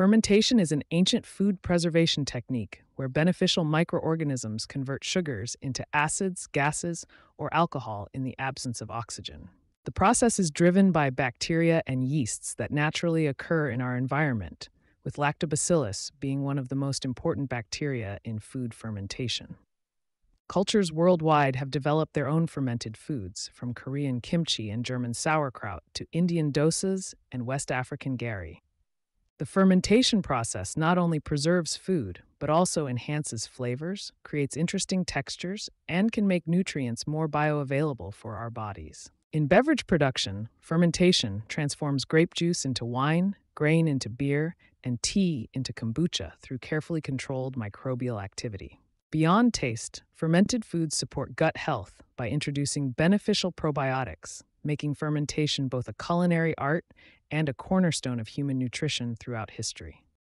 Fermentation is an ancient food preservation technique where beneficial microorganisms convert sugars into acids, gases, or alcohol in the absence of oxygen. The process is driven by bacteria and yeasts that naturally occur in our environment, with lactobacillus being one of the most important bacteria in food fermentation. Cultures worldwide have developed their own fermented foods, from Korean kimchi and German sauerkraut to Indian dosas and West African gari. The fermentation process not only preserves food, but also enhances flavors, creates interesting textures, and can make nutrients more bioavailable for our bodies. In beverage production, fermentation transforms grape juice into wine, grain into beer, and tea into kombucha through carefully controlled microbial activity. Beyond taste, fermented foods support gut health by introducing beneficial probiotics, making fermentation both a culinary art and a cornerstone of human nutrition throughout history.